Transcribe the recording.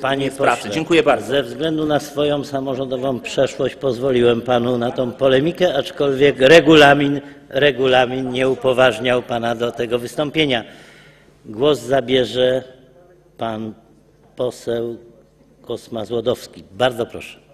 Panie sprawcy. Dziękuję bardzo. Ze względu na swoją samorządową przeszłość pozwoliłem panu na tą polemikę, aczkolwiek regulamin, regulamin nie upoważniał pana do tego wystąpienia. Głos zabierze pan poseł Kosma Złodowski. Bardzo proszę.